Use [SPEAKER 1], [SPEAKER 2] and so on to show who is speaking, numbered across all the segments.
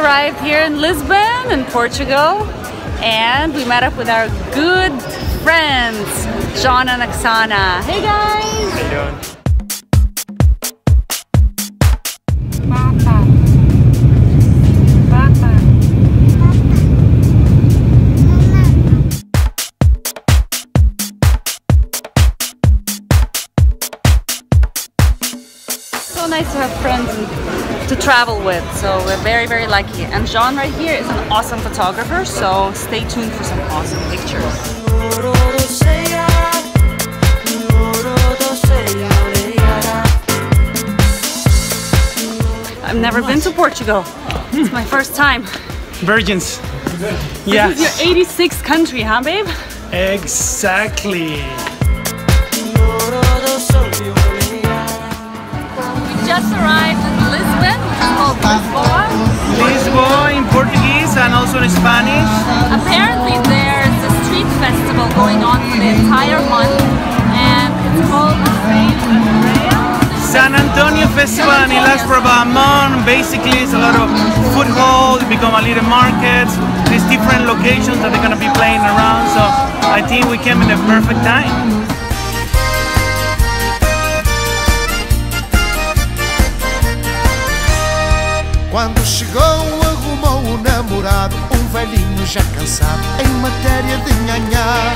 [SPEAKER 1] arrived here in Lisbon in Portugal and we met up with our good friends, John and Oksana. Hey guys!
[SPEAKER 2] How you doing?
[SPEAKER 1] So nice to have friends to travel with, so we're very, very lucky. And John right here is an awesome photographer, so stay tuned for some awesome pictures. I've never been to Portugal. It's my first time.
[SPEAKER 2] Virgins.
[SPEAKER 1] This is your 86th country, huh, babe?
[SPEAKER 2] Exactly.
[SPEAKER 1] Just arrived in Lisbon, which is called Lisboa.
[SPEAKER 2] Lisboa in Portuguese and also in Spanish.
[SPEAKER 1] Apparently there's a street festival going on for the entire month and it's called
[SPEAKER 2] San Antonio Festival and it lasts for about a month. Basically, it's a lot of food halls, become a little markets. There's different locations that they're gonna be playing around. So I think we came in the perfect time.
[SPEAKER 3] Quando chegou, arrumou o namorado, um velhinho já cansado em matéria de nhanhá.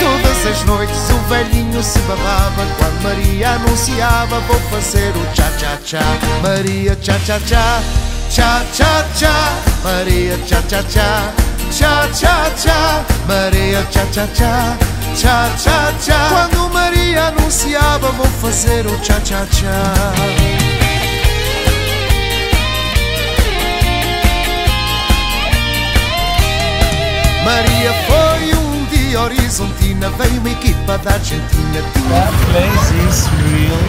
[SPEAKER 3] Todas as noites o velhinho se babava quando Maria anunciava: Vou fazer o tchá-tchá-tchá. Maria tchá-tchá-tchá, tchá-tchá-tchá. Maria tchá-tchá-tchá, tchá-tchá-tchá. Maria tchá-tchá-tchá, tchá-tchá-tchá. Quando Maria anunciava: Vou fazer o tchá-tchá-tchá. Maria foi um dia horizontina, veio uma equipa da Argentina. Tinha
[SPEAKER 2] place is real.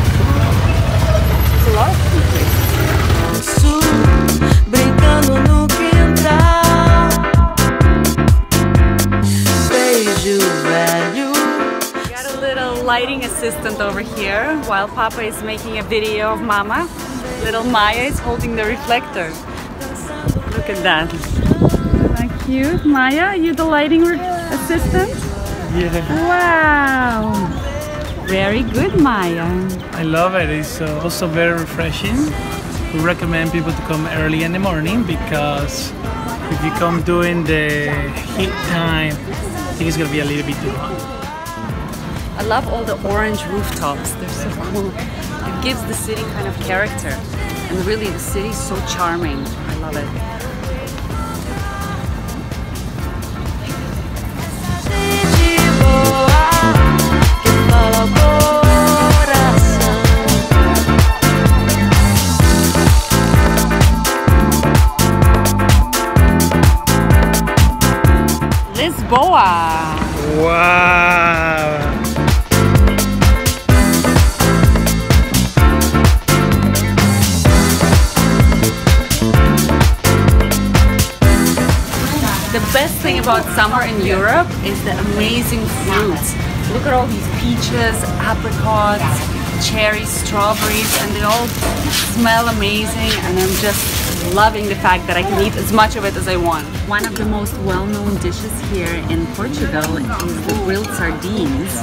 [SPEAKER 4] brincando no quintal. Beijo velho.
[SPEAKER 1] Got a little lighting assistant over here while Papa is making a video of Mama. Little Maya is holding the reflector. Look at that. Isn't that cute? Maya, you the lighting assistant?
[SPEAKER 2] Yeah,
[SPEAKER 1] Wow. Very good, Maya.
[SPEAKER 2] I love it. It's uh, also very refreshing. We recommend people to come early in the morning because if you come during the heat time, I think it's gonna be a little bit too hot.
[SPEAKER 1] I love all the orange rooftops. They're so cool. It gives the city kind of character. And really, the city is so charming. I love it. Lisboa.
[SPEAKER 2] Wow!
[SPEAKER 1] The best thing about summer in Europe is the amazing fruits. Look at all these peaches, apricots, cherries, strawberries, and they all smell amazing. And I'm just loving the fact that I can eat as much of it as I want. One of the most well-known dishes here in Portugal is the grilled sardines.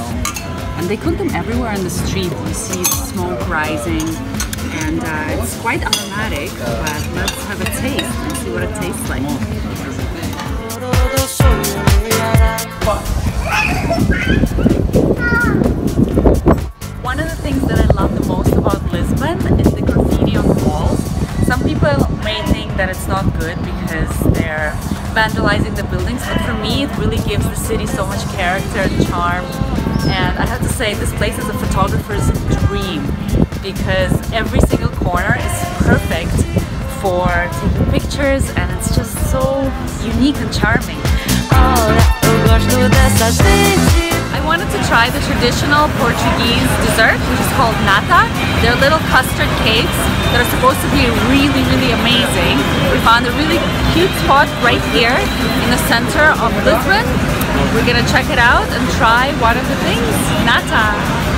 [SPEAKER 1] And they cook them everywhere on the street. You see smoke rising, and uh, it's quite aromatic. But let's have a taste and see what it tastes like.
[SPEAKER 4] Todo
[SPEAKER 1] that it's not good because they're vandalizing the buildings, but for me it really gives the city so much character and charm. And I have to say, this place is a photographer's dream because every single corner is perfect for taking pictures and it's just so unique and charming. I wanted to try the traditional Portuguese dessert, which is called nata. They're little custard cakes that are supposed to be really, really amazing. Found a really cute spot right here in the center of Lisbon. We're gonna check it out and try one of the things, nata.